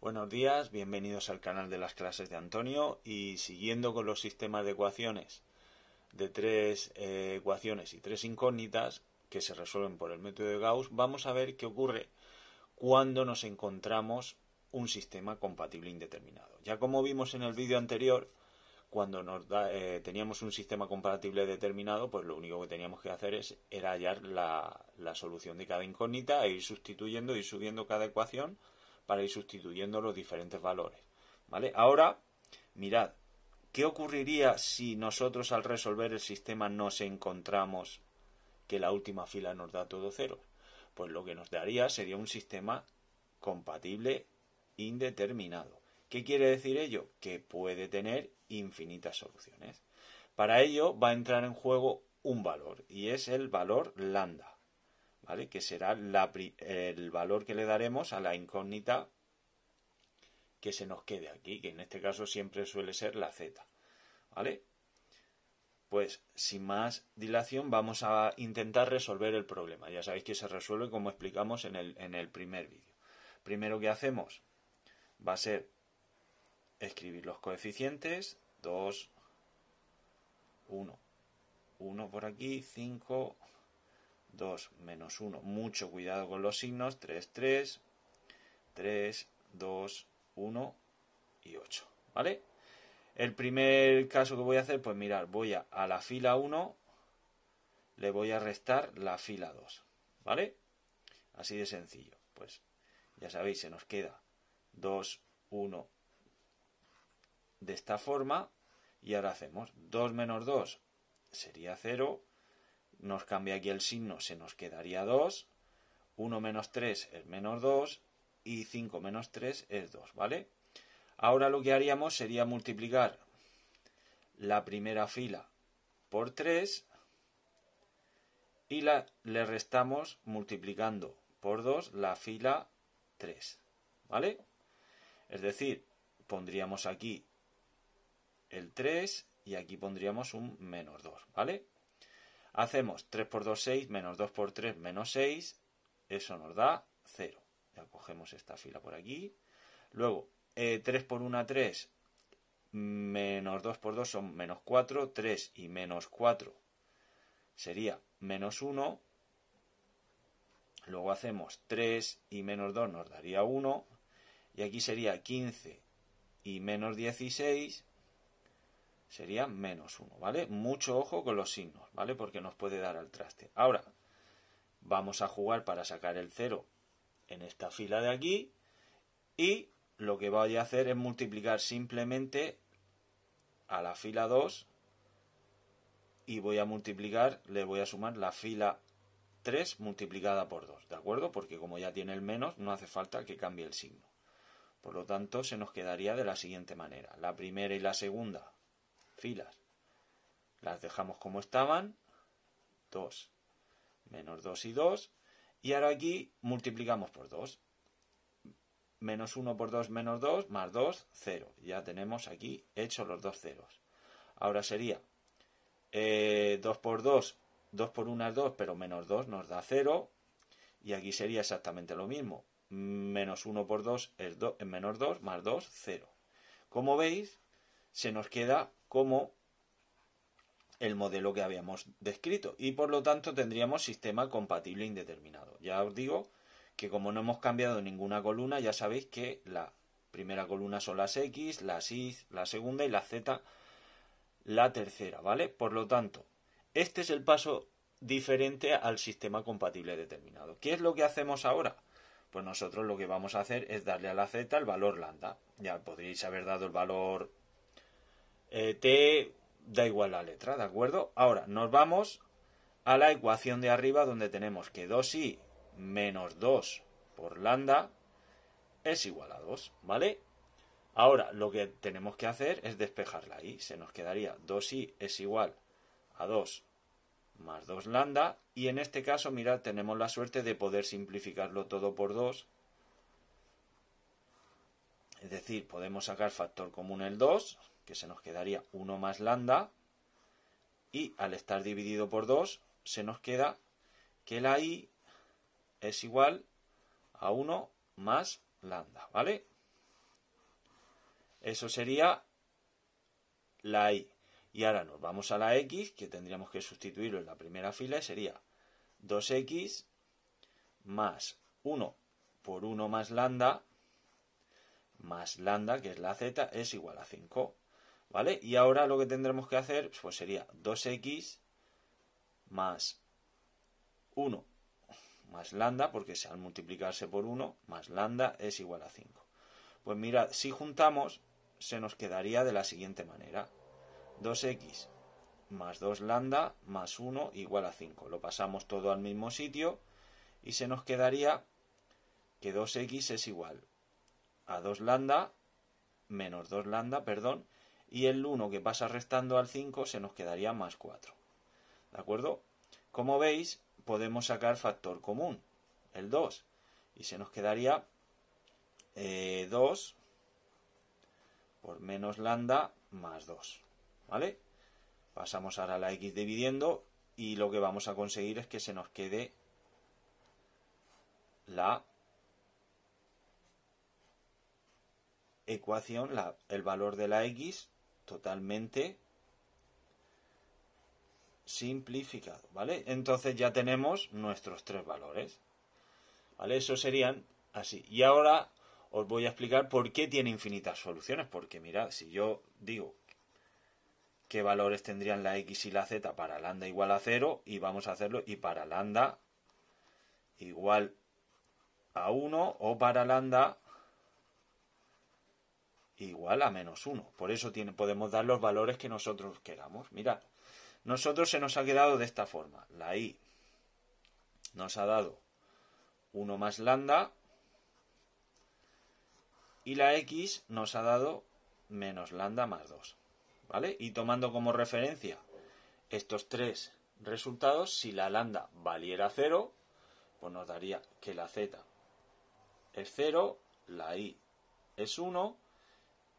Buenos días, bienvenidos al canal de las clases de Antonio y siguiendo con los sistemas de ecuaciones de tres eh, ecuaciones y tres incógnitas que se resuelven por el método de Gauss, vamos a ver qué ocurre cuando nos encontramos un sistema compatible indeterminado. Ya como vimos en el vídeo anterior, cuando nos eh, teníamos un sistema compatible determinado, pues lo único que teníamos que hacer es, era hallar la, la solución de cada incógnita e ir sustituyendo, ir subiendo cada ecuación para ir sustituyendo los diferentes valores. ¿Vale? Ahora, mirad, ¿qué ocurriría si nosotros al resolver el sistema nos encontramos que la última fila nos da todo cero? Pues lo que nos daría sería un sistema compatible indeterminado. ¿Qué quiere decir ello? Que puede tener infinitas soluciones. Para ello va a entrar en juego un valor y es el valor lambda. ¿Vale? Que será el valor que le daremos a la incógnita que se nos quede aquí, que en este caso siempre suele ser la z, ¿vale? Pues sin más dilación vamos a intentar resolver el problema. Ya sabéis que se resuelve como explicamos en el, en el primer vídeo. Primero que hacemos va a ser escribir los coeficientes, 2, 1, 1 por aquí, 5, 2 menos 1. Mucho cuidado con los signos. 3, 3, 3, 2, 1 y 8. ¿Vale? El primer caso que voy a hacer, pues mirar, voy a, a la fila 1, le voy a restar la fila 2. ¿Vale? Así de sencillo. Pues ya sabéis, se nos queda 2, 1 de esta forma. Y ahora hacemos 2 menos 2 sería 0 nos cambia aquí el signo, se nos quedaría 2, 1 menos 3 es menos 2 y 5 menos 3 es 2, ¿vale? Ahora lo que haríamos sería multiplicar la primera fila por 3 y la, le restamos multiplicando por 2 la fila 3, ¿vale? Es decir, pondríamos aquí el 3 y aquí pondríamos un menos 2, ¿vale? Hacemos 3 por 2, 6, menos 2 por 3, menos 6. Eso nos da 0. Ya cogemos esta fila por aquí. Luego, 3 eh, por 1, 3, menos 2 por 2 son menos 4. 3 y menos 4 sería menos 1. Luego hacemos 3 y menos 2 nos daría 1. Y aquí sería 15 y menos 16 sería menos 1, ¿vale? Mucho ojo con los signos, ¿vale? Porque nos puede dar al traste. Ahora, vamos a jugar para sacar el 0 en esta fila de aquí y lo que voy a hacer es multiplicar simplemente a la fila 2 y voy a multiplicar, le voy a sumar la fila 3 multiplicada por 2, ¿de acuerdo? Porque como ya tiene el menos, no hace falta que cambie el signo. Por lo tanto, se nos quedaría de la siguiente manera. La primera y la segunda filas. Las dejamos como estaban. 2 menos 2 y 2. Y ahora aquí multiplicamos por 2. Menos 1 por 2 menos 2 más 2, 0. Ya tenemos aquí hechos los dos ceros. Ahora sería 2 eh, por 2, 2 por 1 es 2, pero menos 2 nos da 0. Y aquí sería exactamente lo mismo. Menos 1 por 2 es, 2, es menos 2 más 2, 0. Como veis, se nos queda como el modelo que habíamos descrito y por lo tanto tendríamos sistema compatible indeterminado. Ya os digo que como no hemos cambiado ninguna columna, ya sabéis que la primera columna son las X, las Y, la segunda y la Z la tercera, ¿vale? Por lo tanto, este es el paso diferente al sistema compatible determinado. ¿Qué es lo que hacemos ahora? Pues nosotros lo que vamos a hacer es darle a la Z el valor lambda. Ya podríais haber dado el valor eh, t da igual la letra, ¿de acuerdo? Ahora nos vamos a la ecuación de arriba donde tenemos que 2i menos 2 por lambda es igual a 2, ¿vale? Ahora lo que tenemos que hacer es despejarla y se nos quedaría 2i es igual a 2 más 2 lambda y en este caso, mirad, tenemos la suerte de poder simplificarlo todo por 2 es decir, podemos sacar factor común el 2 que se nos quedaría 1 más lambda, y al estar dividido por 2, se nos queda que la i es igual a 1 más lambda, ¿vale? Eso sería la y. Y ahora nos vamos a la x, que tendríamos que sustituirlo en la primera fila, y sería 2x más 1 por 1 más lambda, más lambda, que es la z, es igual a 5. ¿Vale? Y ahora lo que tendremos que hacer pues sería 2x más 1 más lambda, porque al multiplicarse por 1, más lambda es igual a 5. Pues mirad, si juntamos, se nos quedaría de la siguiente manera. 2x más 2 lambda más 1 igual a 5. Lo pasamos todo al mismo sitio y se nos quedaría que 2x es igual a 2 lambda menos 2 lambda, perdón, y el 1 que pasa restando al 5 se nos quedaría más 4. ¿De acuerdo? Como veis, podemos sacar factor común, el 2, y se nos quedaría 2 eh, por menos lambda más 2. ¿Vale? Pasamos ahora a la x dividiendo y lo que vamos a conseguir es que se nos quede la ecuación, el valor de la x totalmente simplificado, ¿vale? Entonces ya tenemos nuestros tres valores, ¿vale? Eso serían así. Y ahora os voy a explicar por qué tiene infinitas soluciones, porque mirad, si yo digo qué valores tendrían la x y la z para lambda igual a 0 y vamos a hacerlo y para lambda igual a 1 o para lambda igual a menos 1. Por eso tiene, podemos dar los valores que nosotros queramos. Mirad, nosotros se nos ha quedado de esta forma. La i nos ha dado 1 más lambda y la x nos ha dado menos lambda más 2. ¿Vale? Y tomando como referencia estos tres resultados, si la lambda valiera 0, pues nos daría que la z es 0, la y es 1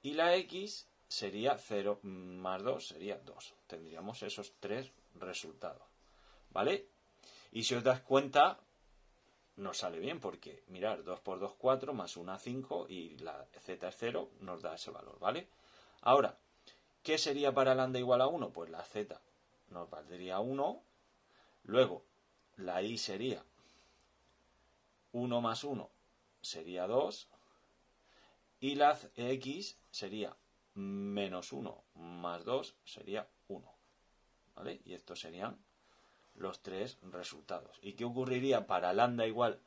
y la x sería 0 más 2 sería 2. Tendríamos esos tres resultados. ¿Vale? Y si os das cuenta, nos sale bien porque, mirar, 2 por 2, 4, más 1, 5 y la z es 0, nos da ese valor, ¿vale? Ahora, ¿qué sería para lambda igual a 1? Pues la z nos valdría 1, luego la i sería 1 más 1 sería 2 y la x sería menos 1 más 2 sería 1. ¿Vale? Y estos serían los tres resultados. ¿Y qué ocurriría para lambda igual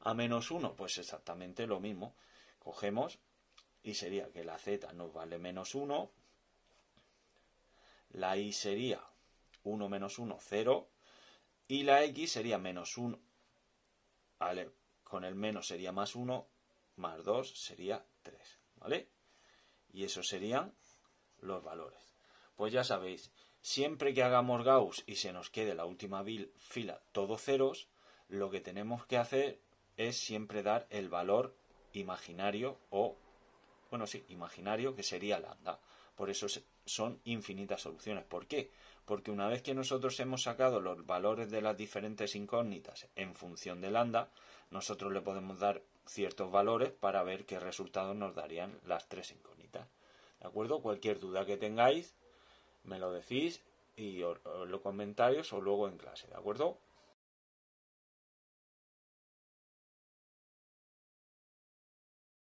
a menos 1? Pues exactamente lo mismo. Cogemos y sería que la z nos vale menos 1, la y sería 1 menos 1, 0, y la x sería menos 1, vale, con el menos sería más 1, más 2 sería 3, ¿vale? Y esos serían los valores. Pues ya sabéis, siempre que hagamos Gauss y se nos quede la última fila todo ceros, lo que tenemos que hacer es siempre dar el valor imaginario o, bueno, sí, imaginario que sería lambda. Por eso son infinitas soluciones. ¿Por qué? Porque una vez que nosotros hemos sacado los valores de las diferentes incógnitas en función de lambda, nosotros le podemos dar ciertos valores para ver qué resultados nos darían las tres incógnitas. ¿De acuerdo? Cualquier duda que tengáis, me lo decís y en los comentarios o luego en clase. ¿De acuerdo?